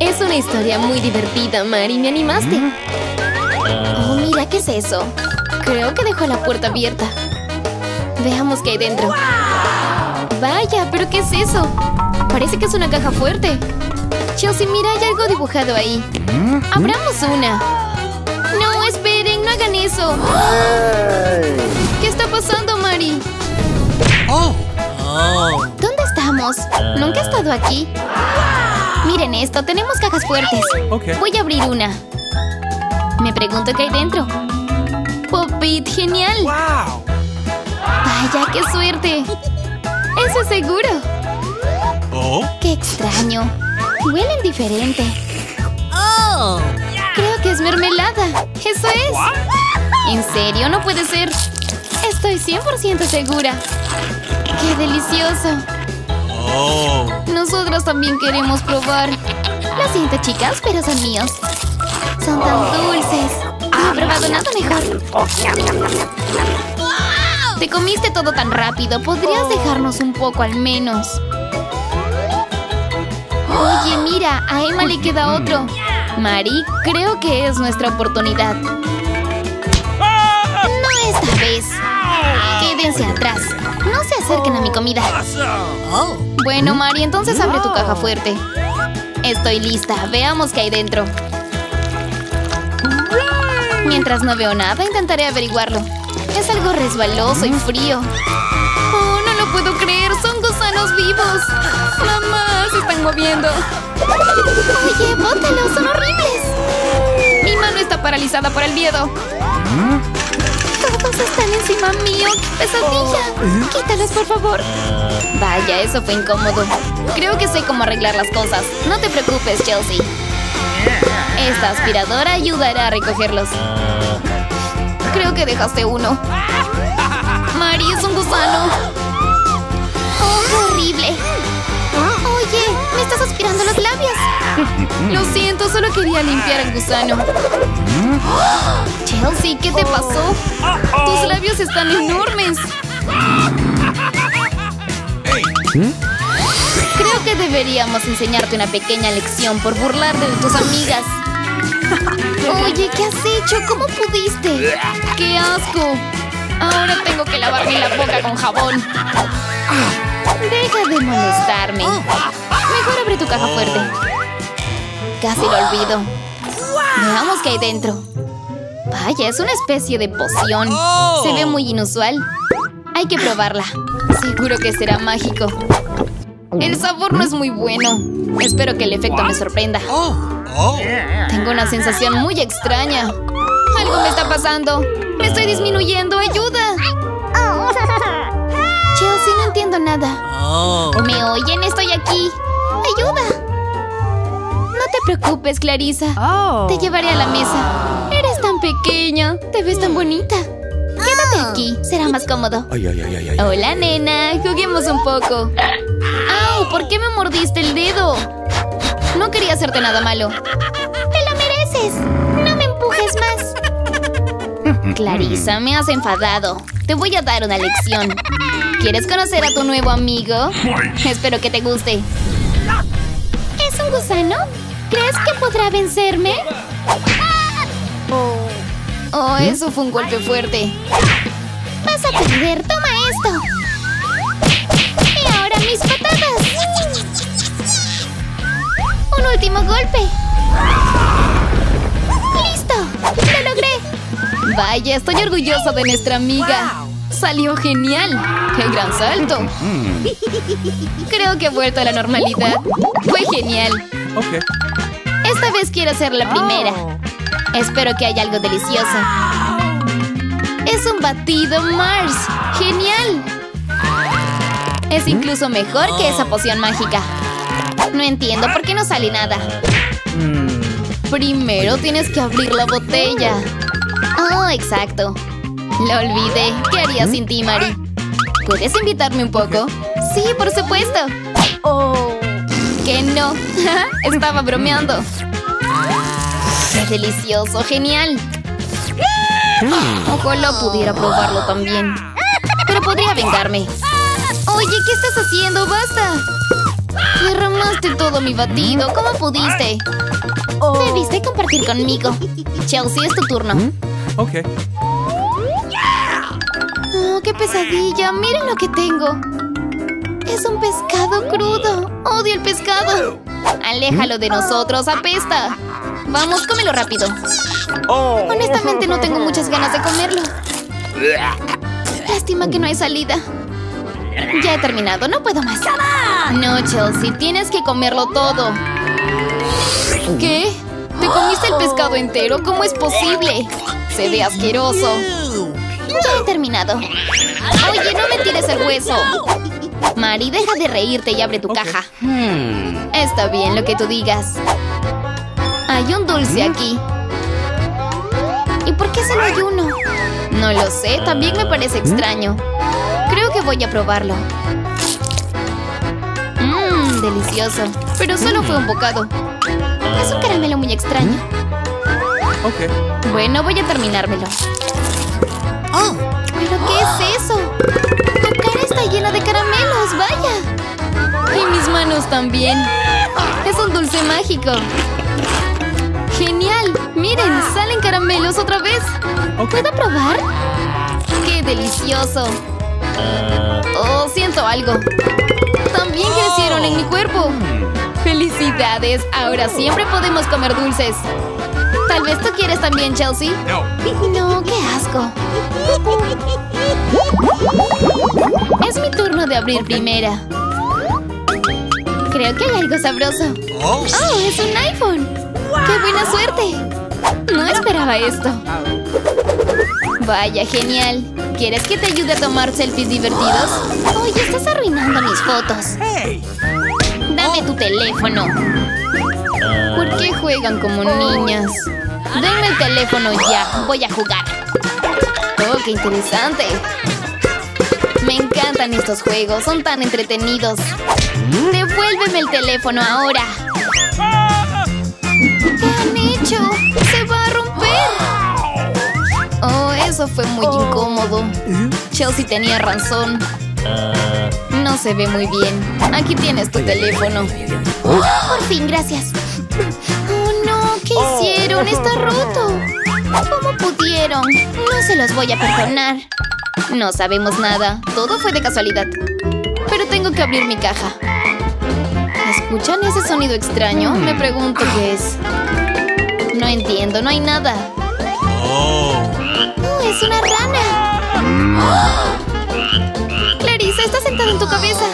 Es una historia muy divertida, Mari. ¿Me animaste? Oh, mira, ¿qué es eso? Creo que dejó la puerta abierta. Veamos qué hay dentro. Vaya, ¿pero qué es eso? Parece que es una caja fuerte. Chelsea, mira, hay algo dibujado ahí. Abramos una. No, esperen, no hagan eso. ¿Qué está pasando, Mari? Oh. ¿Dónde estamos? Nunca he estado aquí. Miren esto, tenemos cajas fuertes. Voy a abrir una. Me pregunto qué hay dentro. Popit, genial. Vaya, qué suerte. Eso es seguro. Oh. Qué extraño. Huelen diferente. Oh. Creo que es mermelada. Eso es. ¿En serio? No puede ser. Estoy 100% segura. ¡Qué delicioso! Oh. Nosotros también queremos probar. Lo siento, chicas, pero son míos. Son tan dulces. No he probado nada mejor. Te comiste todo tan rápido. ¿Podrías dejarnos un poco al menos? Oye, mira, a Emma le queda otro. Mari, creo que es nuestra oportunidad. No esta vez. Quédense atrás. No se acerquen a mi comida. Oh. Bueno, Mari, entonces abre tu caja fuerte. Estoy lista. Veamos qué hay dentro. Mientras no veo nada, intentaré averiguarlo. Es algo resbaloso y frío. ¡Oh, no lo puedo creer! ¡Son gusanos vivos! ¡Mamá! ¡Se están moviendo! ¡Oye, bótalos! ¡Son horribles! Mi mano está paralizada por el miedo. Todos están encima mío. ¡Qué pesadilla! Quítalos, por favor. Vaya, eso fue incómodo. Creo que sé cómo arreglar las cosas. No te preocupes, Chelsea. Esta aspiradora ayudará a recogerlos. Creo que dejaste uno. Mari, es un gusano. ¡Oh, horrible! Oye, me estás aspirando los labios. Lo siento, solo quería limpiar el gusano. Chelsea, ¿qué te pasó? Tus labios están enormes. Creo que deberíamos enseñarte una pequeña lección por burlarte de tus amigas. Oye, ¿qué has hecho? ¿Cómo pudiste? ¡Qué asco! Ahora tengo que lavarme la boca con jabón. Deja de molestarme. Mejor abre tu caja fuerte. Casi lo olvido. Veamos qué hay dentro. Vaya, es una especie de poción. Se ve muy inusual. Hay que probarla. Seguro que será mágico. El sabor no es muy bueno. Espero que el efecto me sorprenda. Oh. Tengo una sensación muy extraña. Algo me está pasando. Me estoy disminuyendo. ¡Ayuda! Chelsea, no entiendo nada. Oh. ¿Me oyen? Estoy aquí. ¡Ayuda! No te preocupes, Clarissa. Te llevaré a la mesa. Eres tan pequeña. Te ves tan bonita. Quédate aquí. Será más cómodo. Ay, ay, ay, ay, ay. Hola, nena. Juguemos un poco. ¡Au! ¿Por qué me mordiste el dedo? No quería hacerte nada malo. ¡Te lo mereces! ¡No me empujes más! Clarissa, me has enfadado. Te voy a dar una lección. ¿Quieres conocer a tu nuevo amigo? Espero que te guste. ¿Es un gusano? ¿Crees que podrá vencerme? Oh, eso fue un golpe fuerte. Vas a perder. Toma esto. Y ahora mis patatas. Un último golpe. ¡Listo! ¡Lo logré! Vaya, estoy orgullosa de nuestra amiga. Salió genial. ¡Qué gran salto! Creo que he vuelto a la normalidad. Fue genial. Ok. Esta vez quiero ser la primera. Espero que haya algo delicioso. Es un batido Mars. ¡Genial! Es incluso mejor que esa poción mágica. No entiendo por qué no sale nada. Primero tienes que abrir la botella. Oh, exacto. Lo olvidé. ¿Qué haría sin ti, Mari? ¿Puedes invitarme un poco? Sí, por supuesto. Oh, que no. Estaba bromeando. ¡Qué delicioso! ¡Genial! Ojalá pudiera probarlo también. Pero podría vengarme. Oye, ¿qué estás haciendo? ¡Basta! Derramaste todo mi batido. ¿Cómo pudiste? Debiste compartir conmigo. Chelsea, es tu turno. Okay. Oh, qué pesadilla. Miren lo que tengo. Es un pescado crudo. Odio el pescado. Aléjalo de nosotros, apesta. Vamos, cómelo rápido. Honestamente no tengo muchas ganas de comerlo. Lástima que no hay salida. Ya he terminado, no puedo más. No, Chelsea, tienes que comerlo todo. ¿Qué? ¿Te comiste el pescado entero? ¿Cómo es posible? Se ve asqueroso. Ya he terminado. Oye, no me tires el hueso. Mari, deja de reírte y abre tu caja. Está bien lo que tú digas. Hay un dulce aquí. ¿Y por qué solo hay uno? No lo sé, también me parece extraño. Creo que voy a probarlo. Mmm, delicioso. Pero solo fue un bocado. Es un caramelo muy extraño. Okay. Bueno, voy a terminármelo. Oh. ¿Pero qué es eso? Tu cara está llena de caramelos, vaya. Y mis manos también. Es un dulce mágico. ¡Genial! Miren, salen caramelos otra vez. ¿Puedo probar? ¡Qué delicioso! Oh, siento algo. También crecieron en mi cuerpo. ¡Felicidades! Ahora siempre podemos comer dulces. Tal vez tú quieres también, Chelsea. No. No, qué asco. Es mi turno de abrir primera. Creo que hay algo sabroso. Oh. ¡Oh, es un iPhone! ¡Qué buena suerte! No esperaba esto. Vaya, genial. ¿Quieres que te ayude a tomar selfies divertidos? Oye, estás arruinando mis fotos. Dame tu teléfono. ¿Por qué juegan como niñas? Denme el teléfono ya. Voy a jugar. Oh, qué interesante. Me encantan estos juegos. Son tan entretenidos. Devuélveme el teléfono ahora. Eso fue muy incómodo. Chelsea tenía razón. No se ve muy bien. Aquí tienes tu teléfono. Por fin, gracias. Oh, no. ¿Qué hicieron? Está roto. ¿Cómo pudieron? No se los voy a perdonar. No sabemos nada. Todo fue de casualidad. Pero tengo que abrir mi caja. ¿Escuchan ese sonido extraño? Me pregunto qué es. No entiendo, no hay nada. Oh. ¡Oh, es una rana! Clarissa, está sentada en tu cabeza.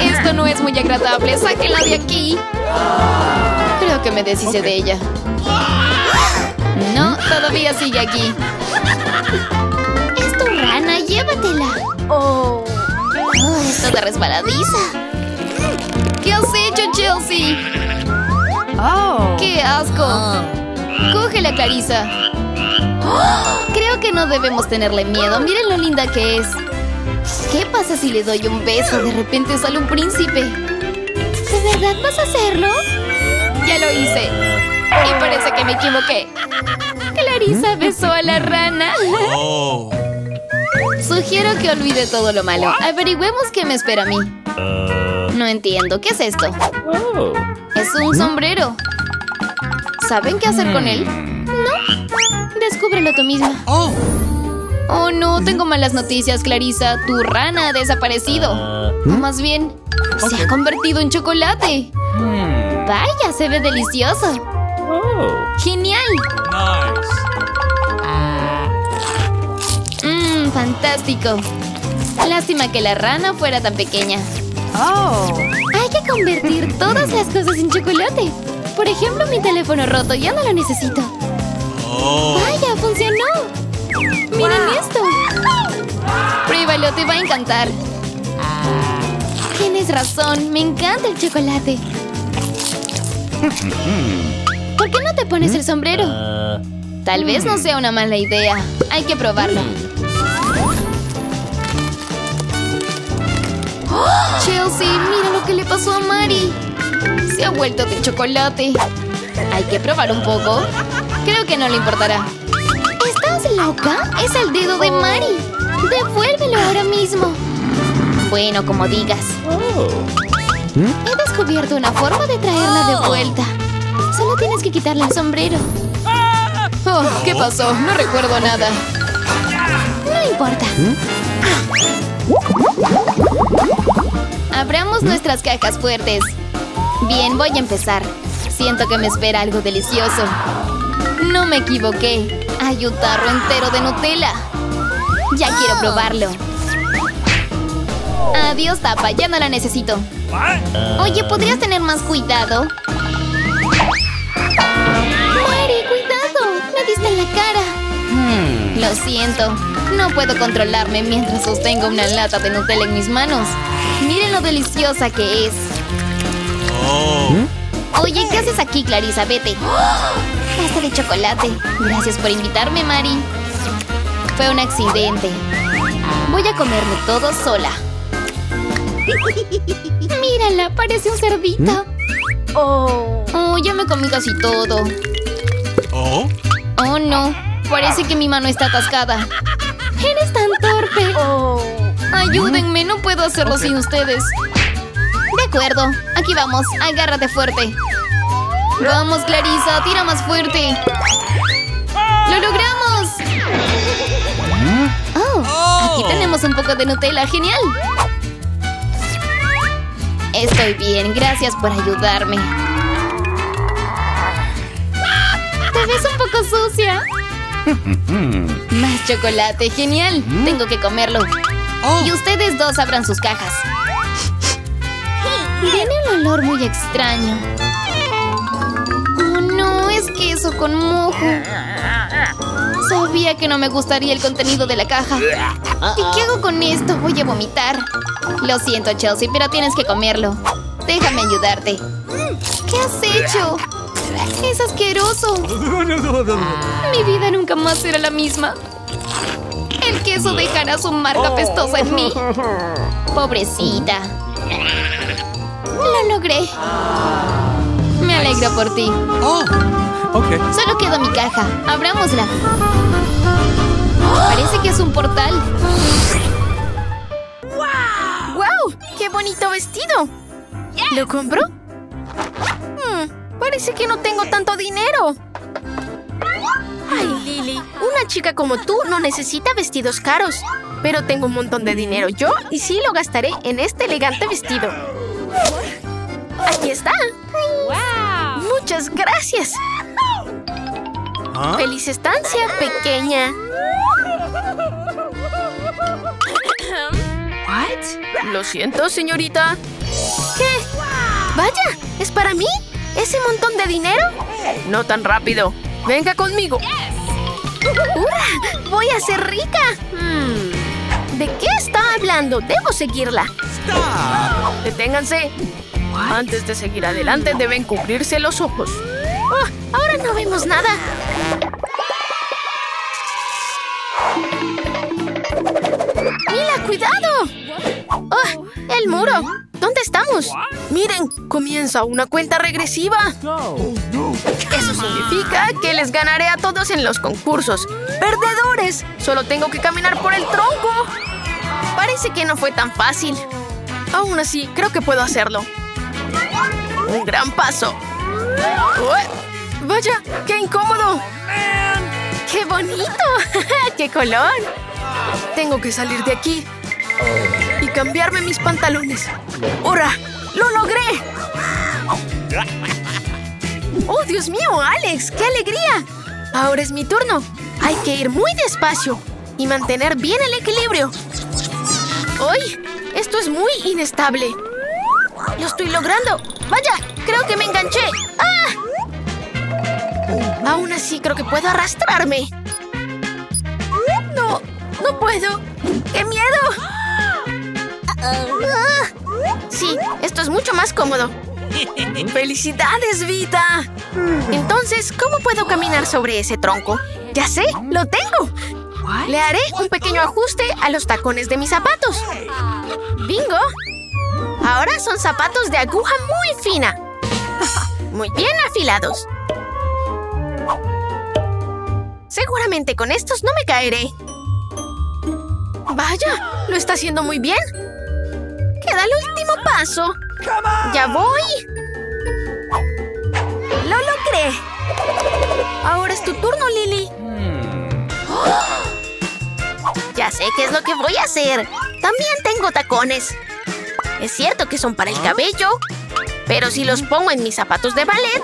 Esto no es muy agradable. Sáquenla de aquí. Creo que me deshice de ella. No, todavía sigue aquí. Es tu rana, llévatela. Oh. es toda resbaladiza. ¿Qué has hecho, Chelsea? Oh. ¡Qué asco! Cógela, Creo que no debemos tenerle miedo. Miren lo linda que es. ¿Qué pasa si le doy un beso? De repente sale un príncipe. ¿De verdad vas a hacerlo? Ya lo hice. Y parece que me equivoqué. Clarissa besó a la rana. Oh. Sugiero que olvide todo lo malo. Averigüemos qué me espera a mí. No entiendo. ¿Qué es esto? Es un sombrero. ¿Saben qué hacer con él? Descúbrelo tú misma. Oh. Oh, no. Tengo malas noticias, Clarissa. Tu rana ha desaparecido. O más bien, se ha convertido en chocolate. Vaya, se ve delicioso. ¡Genial! Nice. Mmm, fantástico. Lástima que la rana fuera tan pequeña. Oh. Hay que convertir todas las cosas en chocolate. Por ejemplo, mi teléfono roto. Ya no lo necesito. Oh. ¡Vaya, funcionó! ¡Miren esto! Pruébalo, te va a encantar. Tienes razón, me encanta el chocolate. ¿Por qué no te pones el sombrero? Tal vez no sea una mala idea. Hay que probarlo. ¡Oh! Chelsea, mira lo que le pasó a Mari. Se ha vuelto de chocolate. Hay que probar un poco. Creo que no le importará. ¿Estás loca? Es el dedo de Mari. Devuélvelo ahora mismo. Bueno, como digas. He descubierto una forma de traerla de vuelta. Solo tienes que quitarle el sombrero. Oh, ¿qué pasó? No recuerdo nada. No importa. Abramos nuestras cajas fuertes. Bien, voy a empezar. Siento que me espera algo delicioso. No me equivoqué. Hay un tarro entero de Nutella. Ya quiero probarlo. Adiós, tapa. Ya no la necesito. Oye, ¿podrías tener más cuidado? ¡Mari, cuidado! ¡Me diste en la cara! Lo siento. No puedo controlarme mientras sostengo una lata de Nutella en mis manos. Miren lo deliciosa que es. Oh. Oye, ¿qué haces aquí, Clarisa? Vete. Pasta de chocolate. Gracias por invitarme, Mari. Fue un accidente. Voy a comerme todo sola. Mírala, parece un cerdito. Oh. Oh, ya me comí casi todo. Oh. Oh, no. Parece que mi mano está atascada. Eres tan torpe. Oh. Ayúdenme, no puedo hacerlo sin ustedes. De acuerdo, aquí vamos, agárrate fuerte. Vamos, Clarisa, tira más fuerte. ¡Lo logramos! Oh, aquí tenemos un poco de Nutella, genial. Estoy bien, gracias por ayudarme. Te ves un poco sucia. Más chocolate, genial. Tengo que comerlo. Oh. Y ustedes dos abran sus cajas. Tiene un olor muy extraño. No, es queso con mojo. Sabía que no me gustaría el contenido de la caja. ¿Y qué hago con esto? Voy a vomitar. Lo siento, Chelsea, pero tienes que comerlo. Déjame ayudarte. ¿Qué has hecho? Es asqueroso. Mi vida nunca más será la misma. El queso dejará su marca pestosa en mí. Pobrecita. Lo logré. Me alegro por ti. Oh. Okay. Solo quedó mi caja. Abrámosla. Parece que es un portal. ¡Wow! ¡Qué bonito vestido! ¿Lo compro? Hmm, parece que no tengo tanto dinero. Ay, Lily, una chica como tú no necesita vestidos caros. Pero tengo un montón de dinero yo y sí lo gastaré en este elegante vestido. Aquí está. Muchas gracias. Feliz estancia, pequeña. Lo siento, señorita. ¿Qué? Vaya, ¿es para mí? ¿Ese montón de dinero? No tan rápido. Venga conmigo. ¡Hurra! ¡Voy a ser rica! Hmm, ¿De qué está hablando? Debo seguirla. Stop. Deténganse. Antes de seguir adelante deben cubrirse los ojos. Oh, ahora no vemos nada. ¡Mila, cuidado! Oh, el muro. ¿Dónde estamos? Miren, comienza una cuenta regresiva. Eso significa que les ganaré a todos en los concursos. ¡Perdedores! Solo tengo que caminar por el tronco. Parece que no fue tan fácil. Aún así, creo que puedo hacerlo. Un gran paso. ¡Vaya! ¡Qué incómodo! ¡Qué bonito! ¡Qué color! Tengo que salir de aquí y cambiarme mis pantalones. ¡Hurra! ¡Lo logré! ¡Oh, Dios mío, Alex! ¡Qué alegría! Ahora es mi turno. Hay que ir muy despacio y mantener bien el equilibrio. ¡Uy! Esto es muy inestable. ¡Lo estoy logrando! ¡Vaya! Creo que me enganché. ¡Ah! Aún así, creo que puedo arrastrarme. ¡No! ¡No puedo! ¡Qué miedo! Ah. Sí, esto es mucho más cómodo. ¡Felicidades, Vita! Entonces, ¿cómo puedo caminar sobre ese tronco? ¡Ya sé! ¡Lo tengo! Le haré un pequeño ajuste a los tacones de mis zapatos. ¡Bingo! Ahora son zapatos de aguja muy fina. Muy bien afilados. Seguramente con estos no me caeré. Vaya, lo está haciendo muy bien. Queda el último paso. ¡Ya voy! ¡Lo logré! Ahora es tu turno, Lily. Ya sé qué es lo que voy a hacer. También tengo tacones. Es cierto que son para el cabello, pero si los pongo en mis zapatos de ballet,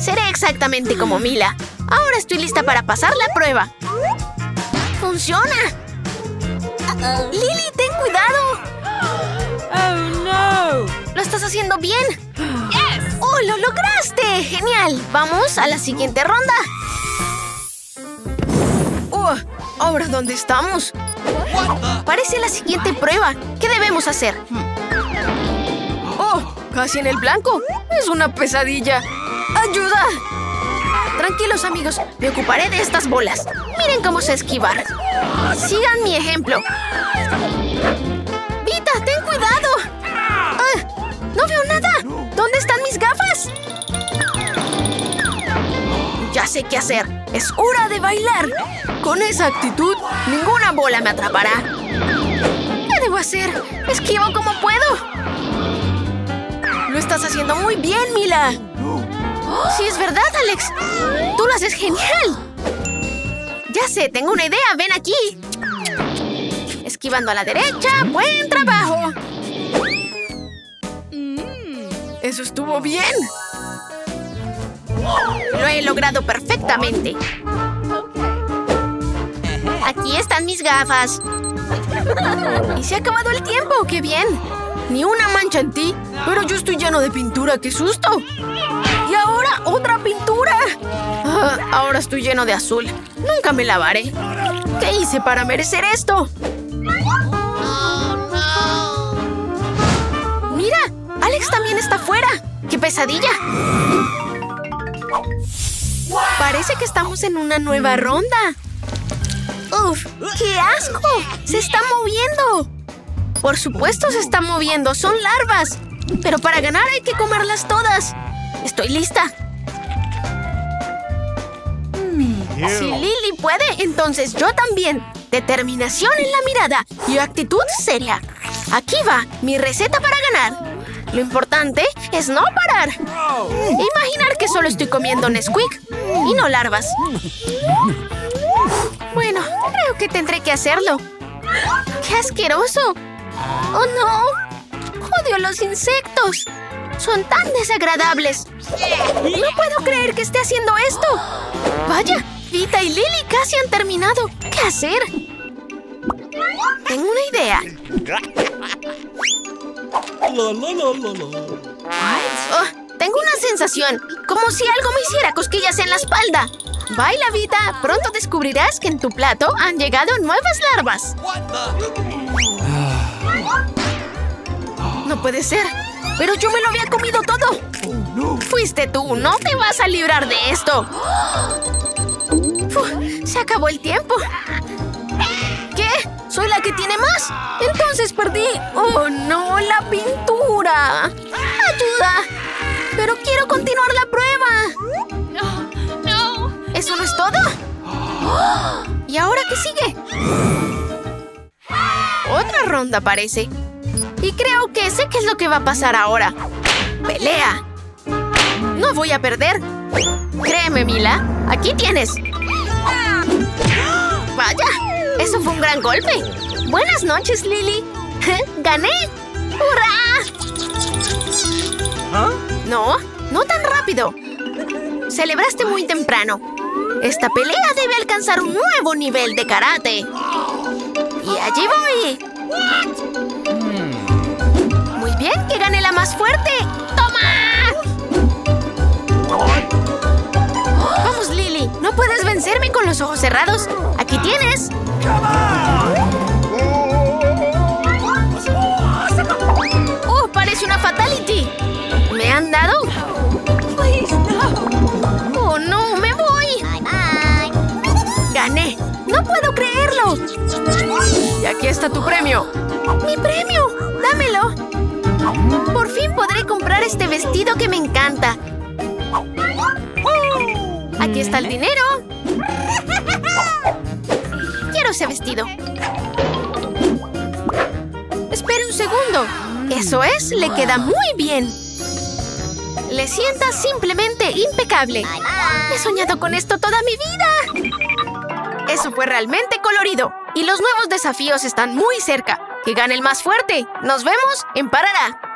seré exactamente como Mila. Ahora estoy lista para pasar la prueba. ¡Funciona! ¡Lily, ten cuidado! Oh no! ¡Lo estás haciendo bien! ¡Oh, lo lograste! ¡Genial! Vamos a la siguiente ronda. ¡Oh! ¿Ahora dónde estamos? Parece la siguiente prueba. ¿Qué debemos hacer? Casi en el blanco. Es una pesadilla. ¡Ayuda! Tranquilos, amigos. Me ocuparé de estas bolas. Miren cómo sé esquivar. Sigan mi ejemplo. ¡Vita, ten cuidado! ¡Ah! ¡No veo nada! ¿Dónde están mis gafas? Ya sé qué hacer. Es hora de bailar. Con esa actitud, ninguna bola me atrapará. ¿Qué debo hacer? Esquivo como puedo. Estás haciendo muy bien, Mila. Sí, es verdad, Alex. Tú lo haces genial. Ya sé, tengo una idea. Ven aquí. Esquivando a la derecha. ¡Buen trabajo! Eso estuvo bien. Lo he logrado perfectamente. Aquí están mis gafas. Y se ha acabado el tiempo. ¡Qué bien! Ni una mancha en ti. Pero yo estoy lleno de pintura. ¡Qué susto! Y ahora otra pintura. Ah, ahora estoy lleno de azul. Nunca me lavaré. ¿Qué hice para merecer esto? Mira, Alex también está fuera. ¡Qué pesadilla! Parece que estamos en una nueva ronda. ¡Uf! ¡Qué asco! ¡Se está moviendo! Por supuesto se está moviendo. Son larvas. Pero para ganar hay que comerlas todas. Estoy lista. Si Lily puede, entonces yo también. Determinación en la mirada y actitud seria. Aquí va mi receta para ganar. Lo importante es no parar. Imaginar que solo estoy comiendo Nesquik y no larvas. Bueno, creo que tendré que hacerlo. ¡Qué asqueroso! ¡Oh, no! ¡Odio los insectos! ¡Son tan desagradables! ¡No puedo creer que esté haciendo esto! ¡Vaya! Vita y Lily casi han terminado. ¿Qué hacer? Tengo una idea. Oh, tengo una sensación, como si algo me hiciera cosquillas en la espalda. Baila, Vita. Pronto descubrirás que en tu plato han llegado nuevas larvas. No puede ser. Pero yo me lo había comido todo. Fuiste tú. No te vas a librar de esto. Uf, se acabó el tiempo. ¿Qué? ¿Soy la que tiene más? Entonces perdí. ¡Oh, no! ¡La pintura! ¡Ayuda! ¡Pero quiero continuar la prueba! ¡No! ¿Eso no es todo? ¿Y ahora qué sigue? Otra ronda parece. Y creo que sé qué es lo que va a pasar ahora. ¡Pelea! No voy a perder. Créeme, Mila. Aquí tienes. ¡Vaya! Eso fue un gran golpe. Buenas noches, Lily. ¡Gané! ¡Hurra! No, no tan rápido. Celebraste muy temprano. Esta pelea debe alcanzar un nuevo nivel de karate. Y allí voy. Más fuerte. ¡Toma! Vamos, Lily. No puedes vencerme con los ojos cerrados. Aquí tienes. ¡Oh, parece una fatality! ¿Me han dado? ¡Oh, no! ¡Me voy! ¡Gané! ¡No puedo creerlo! Y aquí está tu premio. ¡Mi premio! ¡Dámelo! Por fin podré comprar este vestido que me encanta. Aquí está el dinero. Quiero ese vestido. Espere un segundo. Eso es, le queda muy bien. Le sienta simplemente impecable. He soñado con esto toda mi vida. Eso fue realmente colorido. Y los nuevos desafíos están muy cerca. Que gane el más fuerte. Nos vemos en Parará.